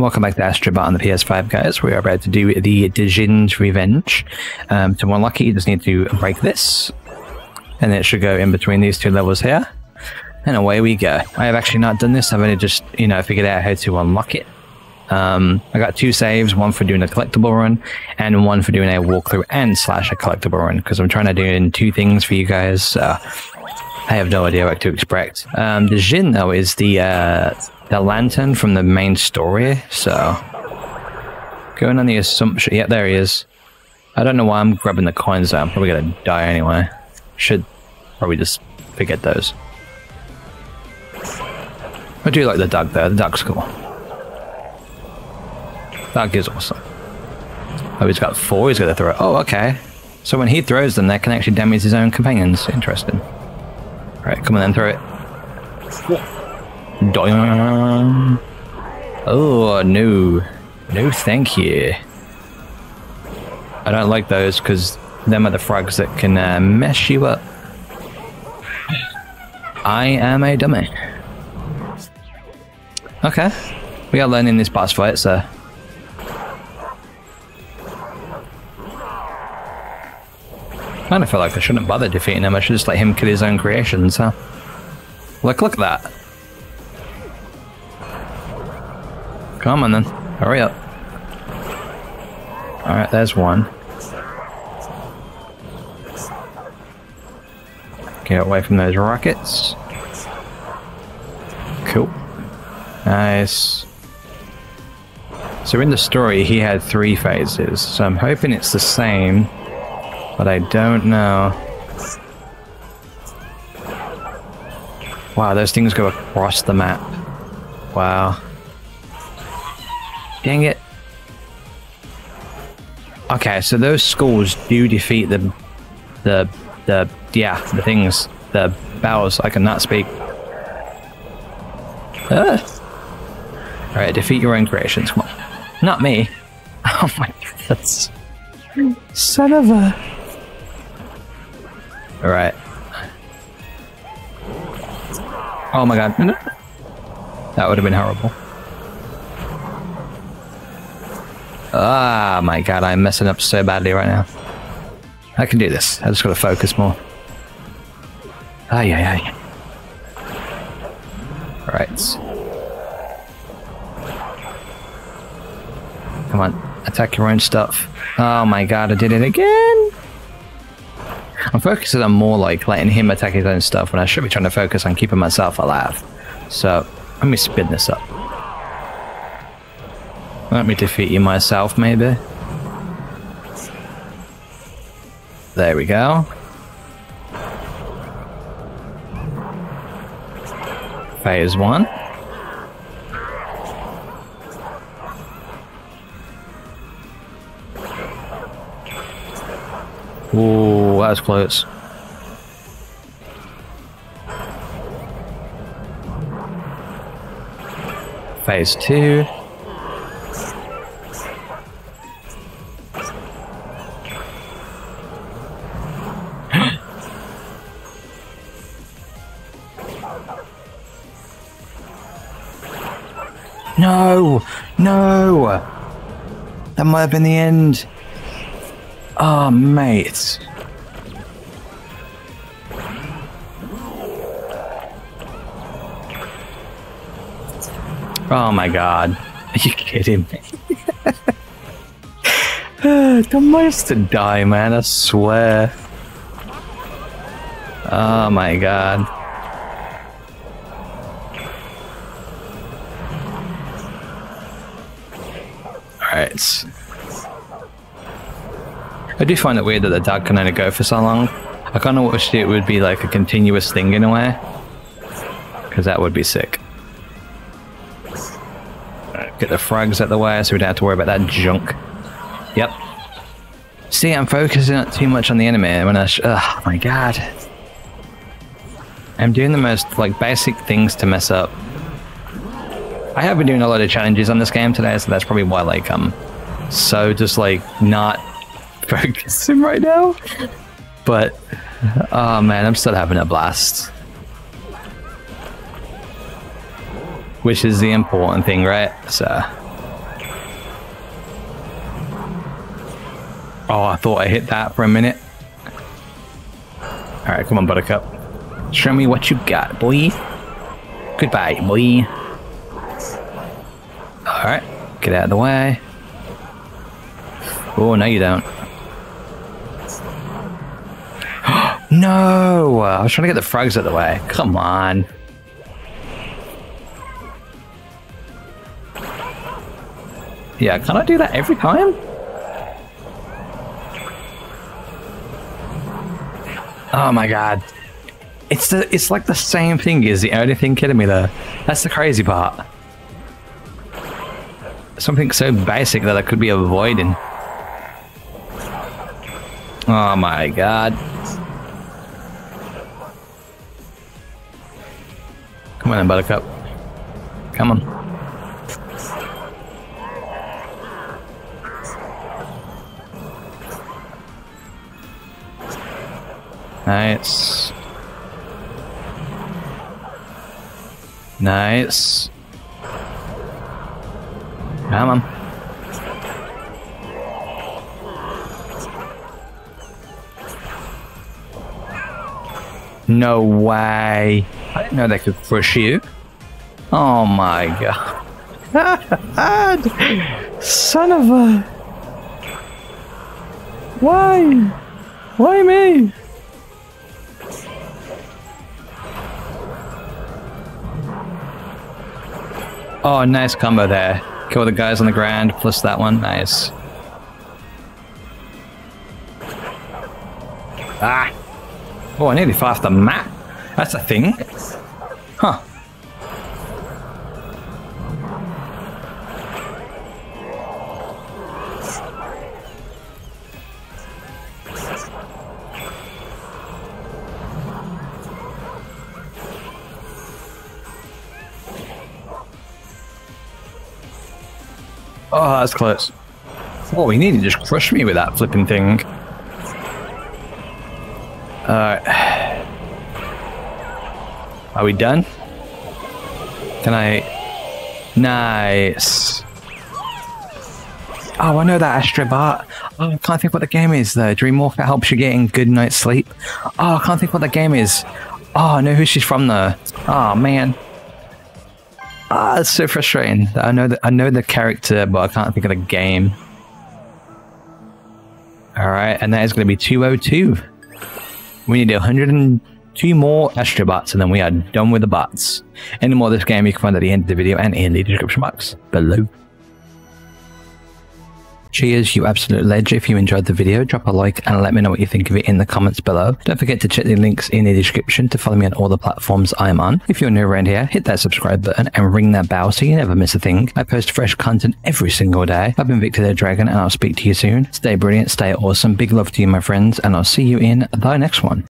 Welcome back to Astro Bot on the PS5, guys. We are about to do the Djinn's Revenge. Um, to unlock it, you just need to break this, and it should go in between these two levels here. And away we go. I have actually not done this. I've only just, you know, figured out how to unlock it. Um, I got two saves, one for doing a collectible run, and one for doing a walkthrough and slash a collectible run, because I'm trying to do two things for you guys. So I have no idea what to expect. Um, the Djinn, though, is the uh, the lantern from the main story. So going on the assumption, yeah, there he is. I don't know why I'm grabbing the coins. Though. I'm probably gonna die anyway. Should probably just forget those. I do like the duck though. The duck's cool. Duck is awesome. Oh, he's got four. He's got to throw. Oh, okay. So when he throws them, that can actually damage his own companions. Interesting. Come on then, throw it. Doing. Oh no, no, thank you. I don't like those because them are the frogs that can uh, mess you up. I am a dummy. Okay, we are learning this boss fight, so. Kind of feel like I shouldn't bother defeating him. I should just let him kill his own creations, huh? Look, look at that. Come on then. Hurry up. Alright, there's one. Get away from those rockets. Cool. Nice. So in the story, he had three phases. So I'm hoping it's the same, but I don't know. Wow, those things go across the map. Wow. Dang it. Okay, so those skulls do defeat the, the, the, yeah, the things, the bows. I cannot speak. Ah. Alright, defeat your own creations. Come on. Not me. Oh my god, that's... Son of a... Alright. Oh my god. That would have been horrible. Ah, my god, I'm messing up so badly right now. I can do this. I just gotta focus more. Ah, yeah, yeah. Alright. Come on, attack your own stuff. Oh my god, I did it again! I'm focusing on more like letting him attack his own stuff when I should be trying to focus on keeping myself alive. So, let me spin this up. Let me defeat you myself, maybe. There we go. Phase one. Ooh, that was close. Phase two. No! No! That might have been the end. Oh, mate. Oh my god. Are you kidding me? the mice to die, man, I swear. Oh my god. Alright. I do find it weird that the dog can only go for so long. I kind of wish it would be like a continuous thing in a way. Because that would be sick. Get the frags out the way so we don't have to worry about that junk. Yep. See, I'm focusing too much on the enemy when I. oh my god. I'm doing the most like basic things to mess up. I have been doing a lot of challenges on this game today, so that's probably why like I'm so just like not focusing right now. But oh man, I'm still having a blast. which is the important thing, right? So. Oh, I thought I hit that for a minute. All right, come on, Buttercup. Show me what you got, boy. Goodbye, boy. All right, get out of the way. Oh, no you don't. no! I was trying to get the frogs out of the way. Come on. Yeah, can I do that every time? Oh my god. It's the it's like the same thing is the only thing killing me there. That's the crazy part. Something so basic that I could be avoiding. Oh my god. Come on Buttercup. Come on. Nice. Nice. Come on. No way. I didn't know they could crush you. Oh my god. Son of a... Why? Why me? Oh, nice combo there. Kill the guys on the ground, plus that one. Nice. Ah! Oh, I nearly fell off the map. That's a thing. Huh. Oh, that's close. Oh, he nearly just crushed me with that flipping thing. Alright. Are we done? Can I... Nice. Oh, I know that Astro Bot. Oh, I can't think what the game is though. Dream Dreamwalker helps you get getting good night's sleep. Oh, I can't think what the game is. Oh, I know who she's from though. Oh man. Ah, it's so frustrating. I know that I know the character, but I can't think of the game. All right, and that is going to be 202. We need 102 more Astro Bots, and then we are done with the bots. Any more of this game you can find at the end of the video and in the description box below. Cheers, you absolute ledge. If you enjoyed the video, drop a like and let me know what you think of it in the comments below. Don't forget to check the links in the description to follow me on all the platforms I'm on. If you're new around here, hit that subscribe button and ring that bell so you never miss a thing. I post fresh content every single day. I've been Victa the Dragon and I'll speak to you soon. Stay brilliant, stay awesome. Big love to you, my friends, and I'll see you in the next one.